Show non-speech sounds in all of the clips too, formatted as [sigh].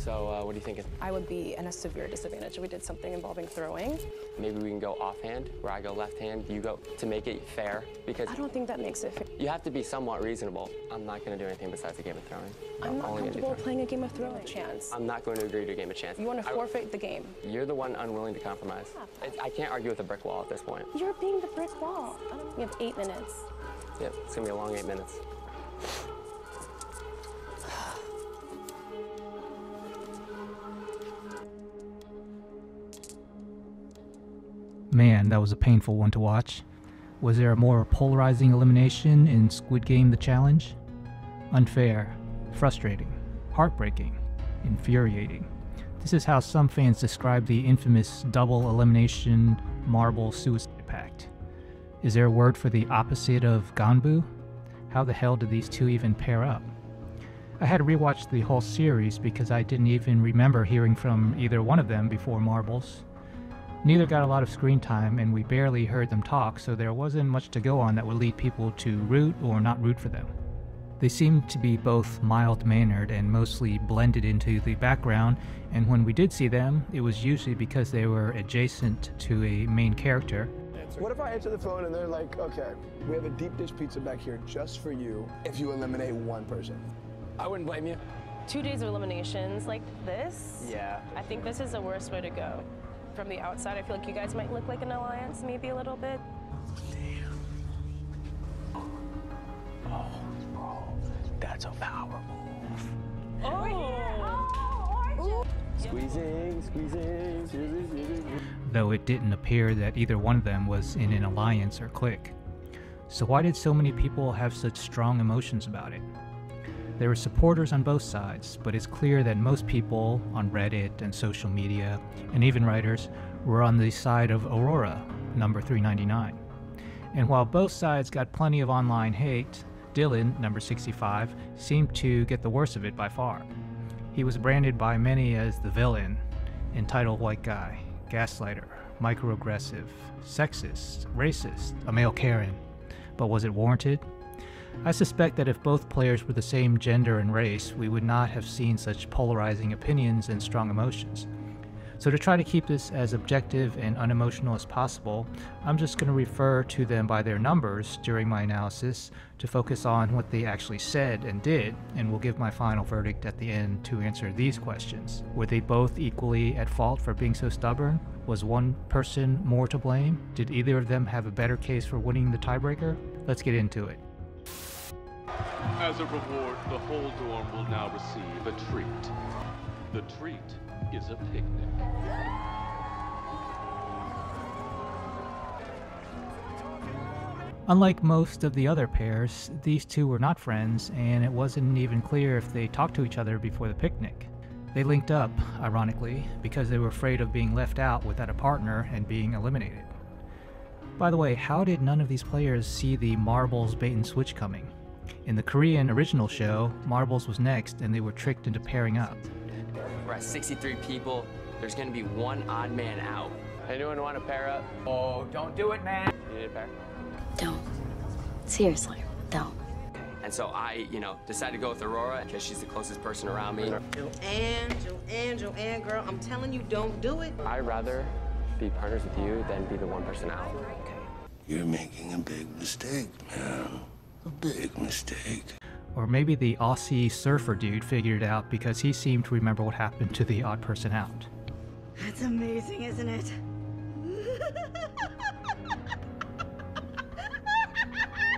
So, uh, what are you thinking? I would be in a severe disadvantage if we did something involving throwing. Maybe we can go offhand, where I go left hand, you go, to make it fair, because I don't think that makes it fair. you have to be somewhat reasonable. I'm not going to do anything besides a game of throwing. I'm not only gonna comfortable playing a game of throwing. Chance. I'm not going to agree to a game of chance. You want to I- forfeit the game. You're the one unwilling to compromise. It's, I can't argue with a brick wall at this point. You're being the brick wall. I We have eight minutes. Yep, it's going to be a long eight minutes. Man, that was a painful one to watch. Was there a more polarizing elimination in Squid Game The Challenge? Unfair, frustrating, heartbreaking, infuriating. This is how some fans describe the infamous double elimination marble suicide pact. Is there a word for the opposite of Ganbu? How the hell did these two even pair up? I had to rewatch the whole series because I didn't even remember hearing from either one of them before Marbles. Neither got a lot of screen time, and we barely heard them talk, so there wasn't much to go on that would lead people to root or not root for them. They seemed to be both mild mannered and mostly blended into the background, and when we did see them, it was usually because they were adjacent to a main character. What if I answer the phone and they're like, okay, we have a deep dish pizza back here just for you if you eliminate one person? I wouldn't blame you. Two days of eliminations like this. Yeah. I think this is the worst way to go. From the outside, I feel like you guys might look like an alliance, maybe a little bit. Oh, that's a power move. Oh. Oh, squeezing, squeezing, squeezing, squeezing. though it didn't appear that either one of them was in an alliance or clique. So, why did so many people have such strong emotions about it? There were supporters on both sides, but it's clear that most people on Reddit and social media, and even writers, were on the side of Aurora, number 399. And while both sides got plenty of online hate, Dylan, number 65, seemed to get the worst of it by far. He was branded by many as the villain, entitled white guy, gaslighter, microaggressive, sexist, racist, a male Karen. But was it warranted? I suspect that if both players were the same gender and race, we would not have seen such polarizing opinions and strong emotions. So, to try to keep this as objective and unemotional as possible, I'm just going to refer to them by their numbers during my analysis to focus on what they actually said and did, and will give my final verdict at the end to answer these questions. Were they both equally at fault for being so stubborn? Was one person more to blame? Did either of them have a better case for winning the tiebreaker? Let's get into it. As a reward, the whole dorm will now receive a treat. The treat is a picnic. Unlike most of the other pairs, these two were not friends, and it wasn't even clear if they talked to each other before the picnic. They linked up, ironically, because they were afraid of being left out without a partner and being eliminated. By the way, how did none of these players see the Marbles bait and switch coming? In the Korean original show, Marbles was next and they were tricked into pairing up. We're at 63 people. There's going to be one odd man out. Anyone want to pair up? Oh, don't do it, man. You need a pair? Don't. Seriously, don't. And so I, you know, decided to go with Aurora because she's the closest person around me. Joanne, Joanne, Joanne, girl, I'm telling you, don't do it. I'd rather be partners with you than be the one person out. Okay. You're making a big mistake, man. A big mistake. Or maybe the Aussie surfer dude figured it out because he seemed to remember what happened to the odd person out. That's amazing, isn't it?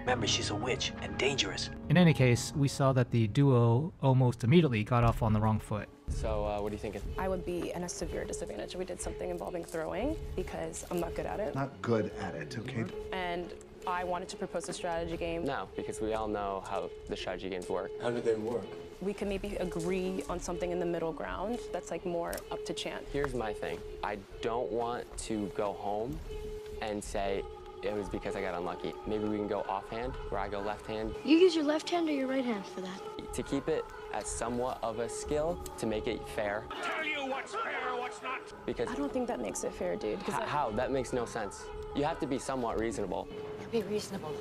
Remember, she's a witch and dangerous. In any case, we saw that the duo almost immediately got off on the wrong foot. So uh, what are you thinking? I would be in a severe disadvantage if we did something involving throwing because I'm not good at it. Not good at it, okay? And I wanted to propose a strategy game. No, because we all know how the strategy games work. How do they work? We could maybe agree on something in the middle ground that's like more up to chance. Here's my thing. I don't want to go home and say it was because I got unlucky. Maybe we can go offhand, where I go left hand, You use your left hand or your right hand for that? to keep it as somewhat of a skill to make it fair. Tell you what's fair, what's not. Because I don't think that makes it fair, dude. 'cause h- I- how? That makes no sense. You have to be somewhat reasonable. Be reasonable.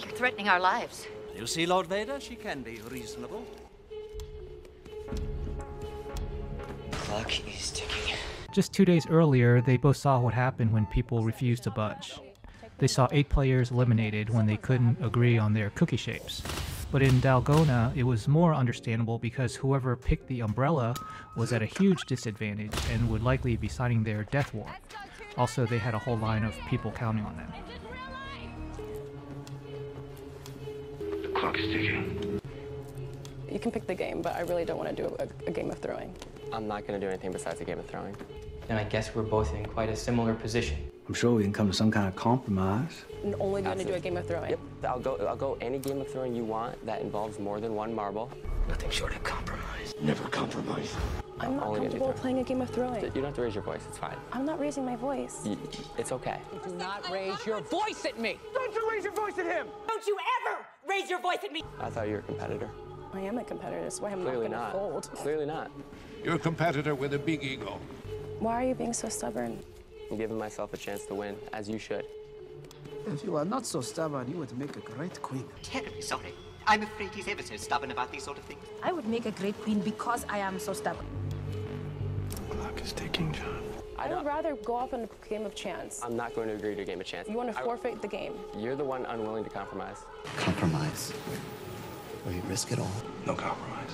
You're threatening our lives. You see, Lord Vader, she can be reasonable. clock is ticking. Just two days earlier, they both saw what happened when people refused to budge. They saw eight players eliminated when they couldn't agree on their cookie shapes. But in Dalgona, it was more understandable because whoever picked the umbrella was at a huge disadvantage and would likely be signing their death warrant. Also, they had a whole line of people counting on them. Clock is ticking. You can pick the game, but I really don't want to do a, a game of throwing. I'm not going to do anything besides a game of throwing. Then I guess we're both in quite a similar position. I'm sure we can come to some kind of compromise. And only going to do a game of throwing. Yep, I'll go. I'll go any game of throwing you want that involves more than one marble. Nothing short of compromise. Never compromise. I'm not only gonna do comfortable throwing. playing a game of throwing. You don't have to raise your voice. It's fine. I'm not raising my voice. You, it's okay. Do not raise your voice at me. Don't you raise your voice at him! Don't you ever raise your voice at me. I thought you were a competitor. I am a competitor. That's why I'm Clearly not not. going to fold. Clearly not. You're a competitor with a big ego. Why are you being so stubborn? I'm giving myself a chance to win, as you should. If you are not so stubborn, you would make a great queen. Terribly sorry. I'm afraid he's ever so stubborn about these sort of things. I would make a great queen because I am so stubborn. The clock is ticking, John. I, would rather go off on a game of chance. I'm not going to agree to a game of chance. You want to I- forfeit the game. You're the one unwilling to compromise. Compromise. Will you risk it all? No compromise.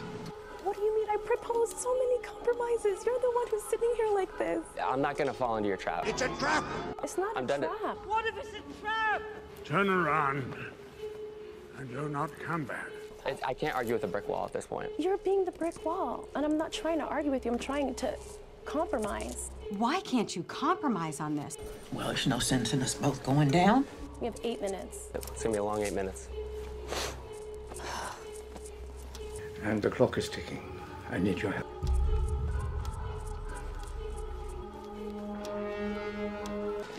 What do you mean? I proposed so many compromises. You're the one who's sitting here like this. I'm not going to fall into your trap. It's a trap! It's not I'm a done it. trap. What if it's a trap? Turn around and do not come back. I can't argue with a brick wall at this point. You're being the brick wall, and I'm not trying to argue with you. I'm trying to compromise. Why can't you compromise on this? Well, there's no sense in us both going down. We have eight minutes. It's going to be a long eight minutes. And the clock is ticking. I need your help.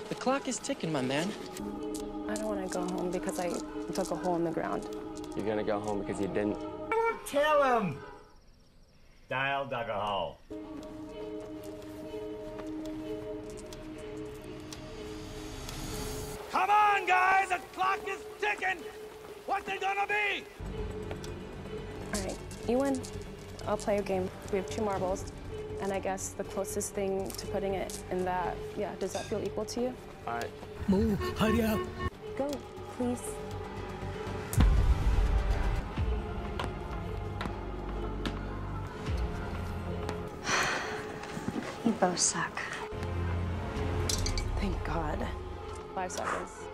The clock is ticking, my man. I don't want to go home because I dug a hole in the ground. You're going to go home because you didn't. Tell him! Dial dug a hole. On, guys! The clock is ticking! What's it gonna be? All right, you win. I'll play a game. We have two marbles, and I guess the closest thing to putting it in that, yeah, does that feel equal to you? All right. Move, hurry up. Go, please. [sighs] You both suck. Thank God. Five seconds.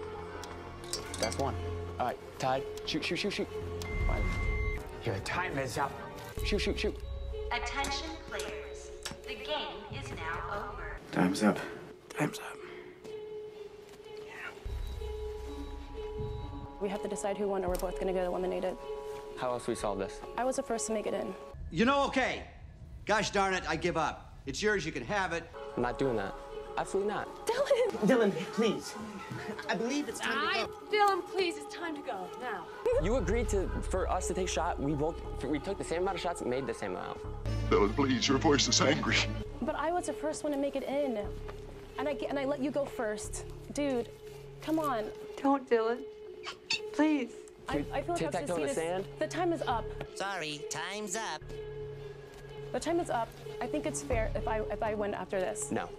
That's one. All right, tied. Shoot, shoot, shoot, shoot. One. Your time is up. Shoot, shoot, shoot. Attention players. The game is now over. Time's up. Time's up. We have to decide who won, or we're both gonna get eliminated. How else do we solve this? I was the first to make it in. You know, okay. Gosh darn it, I give up. It's yours, you can have it. I'm not doing that. Absolutely not. Dylan! Dylan, please. I believe it's time to go. Dylan, please, it's time to go now. You agreed to for us to take shot. We both we took the same amount of shots, and made the same amount. Dylan, please, your voice is angry. But I was the first one to make it in, and I and I let you go first, dude. Come on. Don't, Dylan. Please. I, I feel like I have to Tic-tac-toe see in the this. sand? The time is up. Sorry, time's up. The time is up. I think it's fair if I if I win after this. No,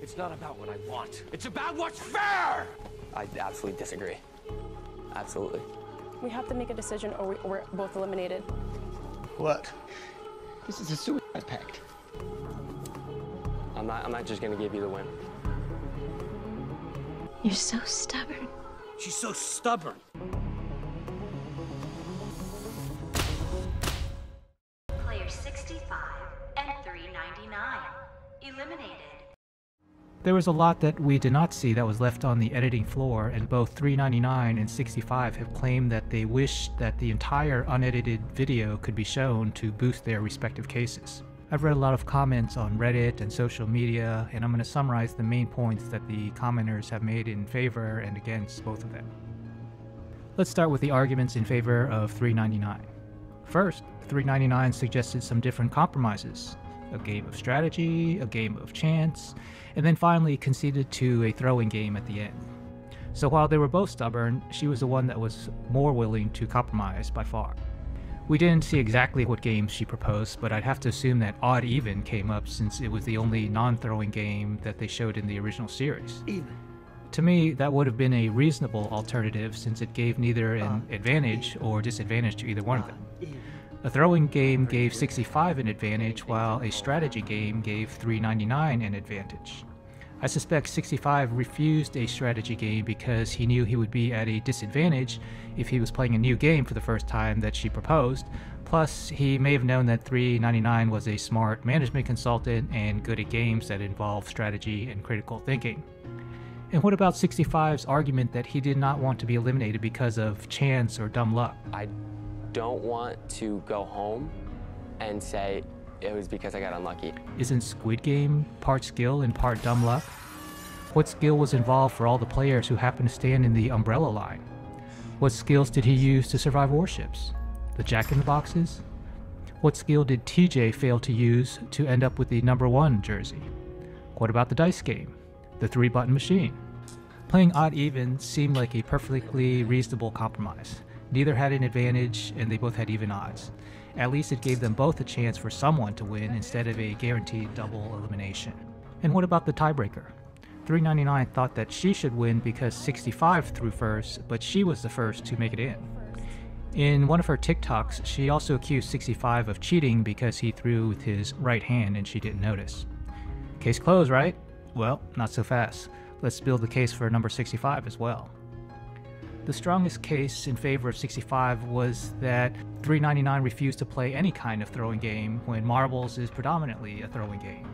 It's not about what I want. It's about what's fair! I absolutely disagree. Absolutely. We have to make a decision, or, we, or we're both eliminated. What? This is a suicide pact. I'm not. I'm not just gonna give you the win. You're so stubborn. She's so stubborn. There was a lot that we did not see that was left on the editing floor, and both 399 and 65 have claimed that they wish that the entire unedited video could be shown to boost their respective cases. I've read a lot of comments on Reddit and social media, and I'm going to summarize the main points that the commenters have made in favor and against both of them. Let's start with the arguments in favor of 399. First, 399 suggested some different compromises a game of strategy, a game of chance, and then finally conceded to a throwing game at the end. So while they were both stubborn, she was the one that was more willing to compromise by far. We didn't see exactly what games she proposed, but I'd have to assume that Odd Even came up since it was the only non throwing game that they showed in the original series. Even. To me, that would have been a reasonable alternative since it gave neither an uh, advantage or disadvantage to either one of them. A throwing game gave 65 an advantage, while a strategy game gave 399 an advantage. I suspect 65 refused a strategy game because he knew he would be at a disadvantage if he was playing a new game for the first time that she proposed. Plus, he may have known that 399 was a smart management consultant and good at games that involve strategy and critical thinking. And what about 65's argument that he did not want to be eliminated because of chance or dumb luck? I don't want to go home and say it was because I got unlucky. Isn't Squid Game part skill and part dumb luck? What skill was involved for all the players who happened to stand in the umbrella line? What skills did he use to survive warships? The jack in the boxes? What skill did TJ fail to use to end up with the number one jersey? What about the dice game? The three button machine? Playing odd even seemed like a perfectly reasonable compromise. Neither had an advantage, and they both had even odds. At least it gave them both a chance for someone to win instead of a guaranteed double elimination. And what about the tiebreaker? 399 thought that she should win because 65 threw first, but she was the first to make it in. In one of her TikToks, she also accused 65 of cheating because he threw with his right hand and she didn't notice. Case closed, right? Well, not so fast. Let's build the case for number 65 as well. The strongest case in favor of 65 was that 399 refused to play any kind of throwing game when marbles is predominantly a throwing game.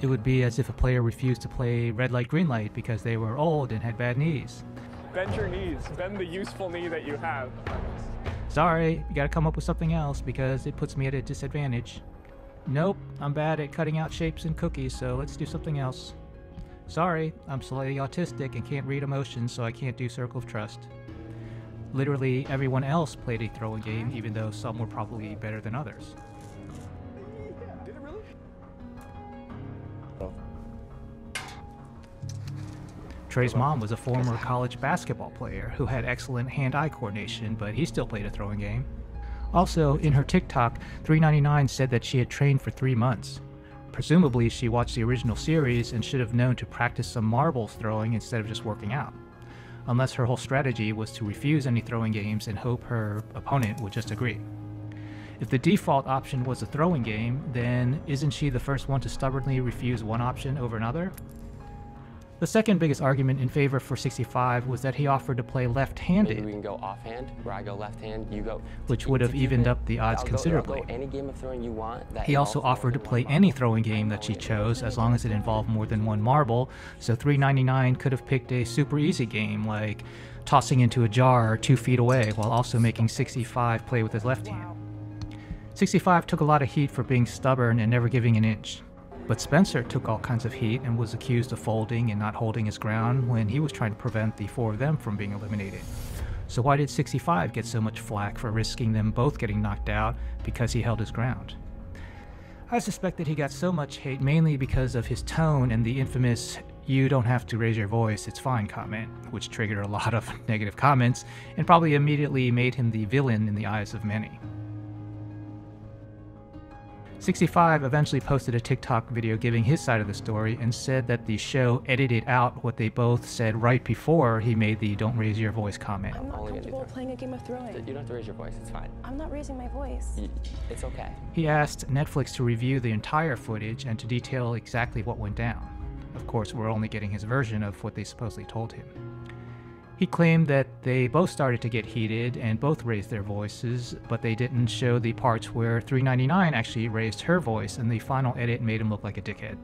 It would be as if a player refused to play red light green light because they were old and had bad knees. Bend your knees, bend the useful knee that you have. Sorry, you gotta come up with something else because it puts me at a disadvantage. Nope, I'm bad at cutting out shapes and cookies, so let's do something else. Sorry, I'm slightly autistic and can't read emotions, so I can't do Circle of Trust. Literally everyone else played a throwing game, even though some were probably better than others. Oh. Trey's mom was a former college basketball player who had excellent hand-eye coordination, but he still played a throwing game. Also, in her TikTok, 399 said that she had trained for three months. Presumably, she watched the original series and should have known to practice some marbles throwing instead of just working out. Unless her whole strategy was to refuse any throwing games and hope her opponent would just agree. If the default option was a throwing game, then isn't she the first one to stubbornly refuse one option over another? The second biggest argument in favor for 65 was that he offered to play left-handed. Maybe we can go offhand, where I go left hand, you go. Which would have evened up the odds considerably. I'll go any game of throwing you want. That He also offered to play any throwing game that she chose as long as it involved more than one marble, so 399 could have picked a super easy game like tossing into a jar two feet away while also making 65 play with his left hand. 65 took a lot of heat for being stubborn and never giving an inch. But Spencer took all kinds of heat and was accused of folding and not holding his ground when he was trying to prevent the four of them from being eliminated. So why did 65 get so much flack for risking them both getting knocked out because he held his ground? I suspect that he got so much hate mainly because of his tone and the infamous you don't have to raise your voice, it's fine comment, which triggered a lot of [laughs] negative comments and probably immediately made him the villain in the eyes of many. 65 eventually posted a TikTok video giving his side of the story and said that the show edited out what they both said right before he made the don't raise your voice comment. I'm not Only gonna comfortable playing a game of throwing. You don't have to raise your voice, it's fine. I'm not raising my voice. It's okay. He asked Netflix to review the entire footage and to detail exactly what went down. Of course, we're only getting his version of what they supposedly told him. He claimed that they both started to get heated and both raised their voices, but they didn't show the parts where 399 actually raised her voice, and the final edit made him look like a dickhead.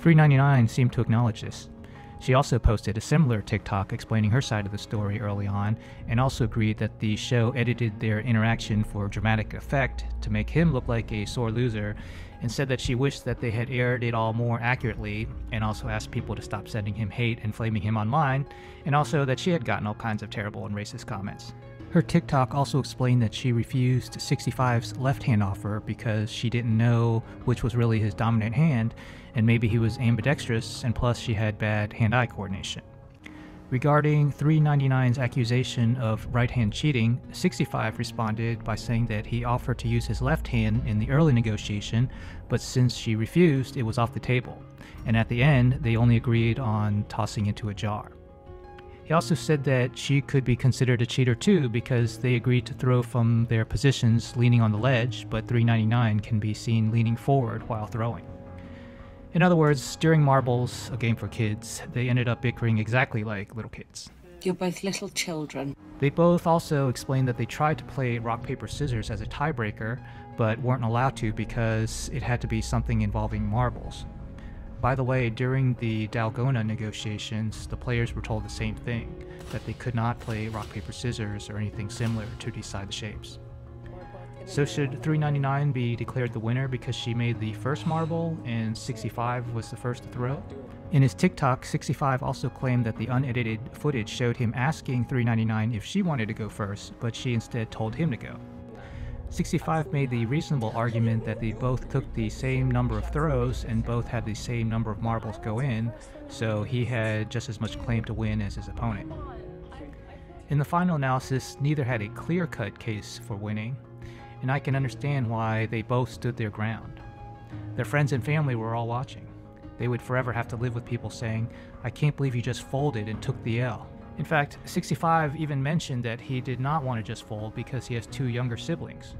399 seemed to acknowledge this. She also posted a similar TikTok explaining her side of the story early on, and also agreed that the show edited their interaction for dramatic effect to make him look like a sore loser, and said that she wished that they had aired it all more accurately, and also asked people to stop sending him hate and flaming him online, and also that she had gotten all kinds of terrible and racist comments. Her TikTok also explained that she refused 65's left hand offer because she didn't know which was really his dominant hand, and maybe he was ambidextrous, and plus she had bad hand eye coordination. Regarding 399's accusation of right hand cheating, 65 responded by saying that he offered to use his left hand in the early negotiation, but since she refused, it was off the table, and at the end, they only agreed on tossing into a jar. He also said that she could be considered a cheater too because they agreed to throw from their positions leaning on the ledge, but 399 can be seen leaning forward while throwing. In other words, during marbles, a game for kids, they ended up bickering exactly like little kids. You're both little children. They both also explained that they tried to play rock, paper, scissors as a tiebreaker, but weren't allowed to because it had to be something involving marbles. By the way, during the Dalgona negotiations, the players were told the same thing that they could not play rock, paper, scissors or anything similar to decide the shapes. So should 399 be declared the winner because she made the first marble and 65 was the first to throw? In his TikTok, 65 also claimed that the unedited footage showed him asking 399 if she wanted to go first, but she instead told him to go. 65 made the reasonable argument that they both took the same number of throws and both had the same number of marbles go in, so he had just as much claim to win as his opponent. In the final analysis, neither had a clear cut case for winning, and I can understand why they both stood their ground. Their friends and family were all watching. They would forever have to live with people saying, I can't believe you just folded and took the L. In fact, 65 even mentioned that he did not want to just fold because he has two younger siblings.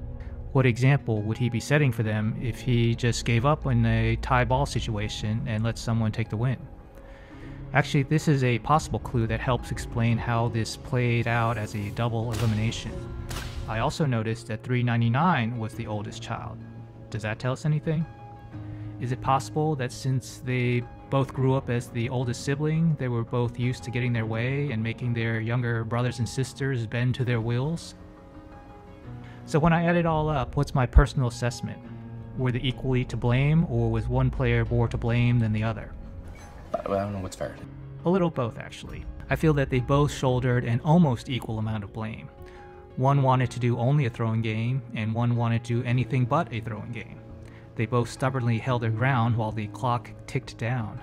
What example would he be setting for them if he just gave up in a tie ball situation and let someone take the win? Actually, this is a possible clue that helps explain how this played out as a double elimination. I also noticed that 399 was the oldest child. Does that tell us anything? Is it possible that since they both grew up as the oldest sibling, they were both used to getting their way and making their younger brothers and sisters bend to their wills? So when I add it all up, what's my personal assessment? Were they equally to blame, or was one player more to blame than the other? I don't know what's fair. A little both, actually. I feel that they both shouldered an almost equal amount of blame. One wanted to do only a throwing game, and one wanted to do anything but a throwing game. They both stubbornly held their ground while the clock ticked down.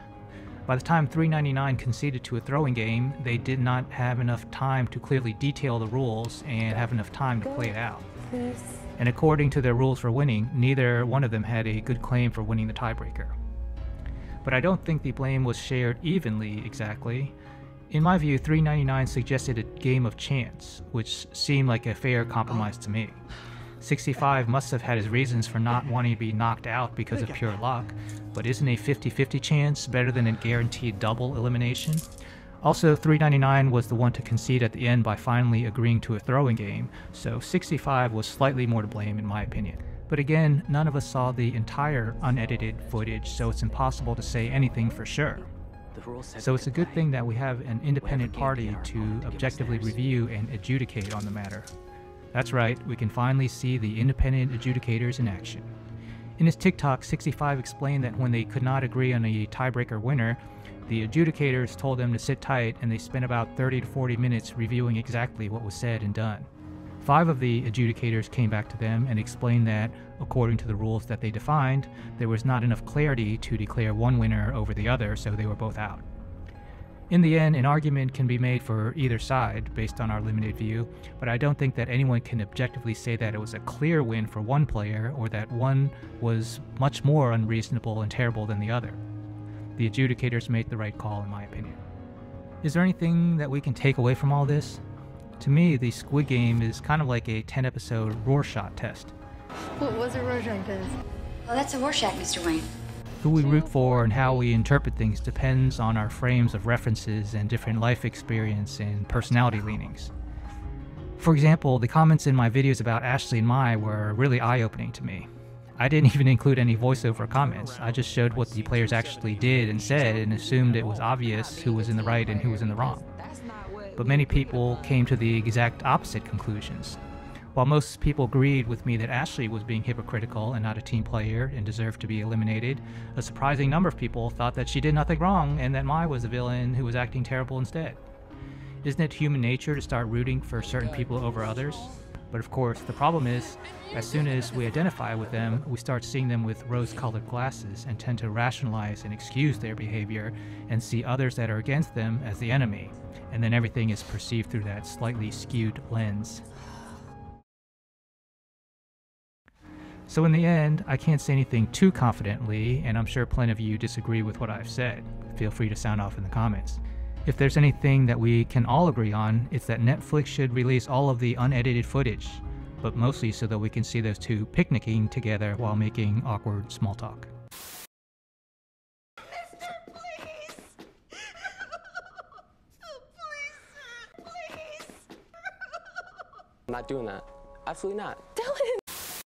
By the time 399 conceded to a throwing game, they did not have enough time to clearly detail the rules and have enough time to play it out. And according to their rules for winning, neither one of them had a good claim for winning the tiebreaker. But I don't think the blame was shared evenly exactly. In my view, 399 suggested a game of chance, which seemed like a fair compromise to me. 65 must have had his reasons for not wanting to be knocked out because of pure luck, but isn't a 50 50 chance better than a guaranteed double elimination? Also, 399 was the one to concede at the end by finally agreeing to a throwing game, so 65 was slightly more to blame in my opinion. But again, none of us saw the entire unedited footage, so it's impossible to say anything for sure. So it's a good thing that we have an independent party to objectively review and adjudicate on the matter. That's right, we can finally see the independent adjudicators in action. In his TikTok, 65 explained that when they could not agree on a tiebreaker winner, the adjudicators told them to sit tight and they spent about 30 to 40 minutes reviewing exactly what was said and done. Five of the adjudicators came back to them and explained that, according to the rules that they defined, there was not enough clarity to declare one winner over the other, so they were both out. In the end, an argument can be made for either side based on our limited view, but I don't think that anyone can objectively say that it was a clear win for one player or that one was much more unreasonable and terrible than the other. The adjudicators made the right call, in my opinion. Is there anything that we can take away from all this? To me, the Squid Game is kind of like a 10 episode Rorschach test. What was a Rorschach test? Well, that's a Rorschach, Mr. Wayne. Who we root for and how we interpret things depends on our frames of references and different life experience and personality leanings. For example, the comments in my videos about Ashley and Mai were really eye opening to me. I didn't [laughs] even include any voiceover comments, I just showed what the players actually did and said and assumed it was obvious who was in the right and who was in the wrong. But many people came to the exact opposite conclusions. While most people agreed with me that Ashley was being hypocritical and not a team player and deserved to be eliminated, a surprising number of people thought that she did nothing wrong and that Mai was the villain who was acting terrible instead. Isn't it human nature to start rooting for certain people over others? But of course, the problem is, as soon as we identify with them, we start seeing them with rose colored glasses and tend to rationalize and excuse their behavior and see others that are against them as the enemy. And then everything is perceived through that slightly skewed lens. So, in the end, I can't say anything too confidently, and I'm sure plenty of you disagree with what I've said. Feel free to sound off in the comments. If there's anything that we can all agree on, it's that Netflix should release all of the unedited footage, but mostly so that we can see those two picnicking together while making awkward small talk. [laughs] [laughs] I'm not doing that. Absolutely not. Dylan!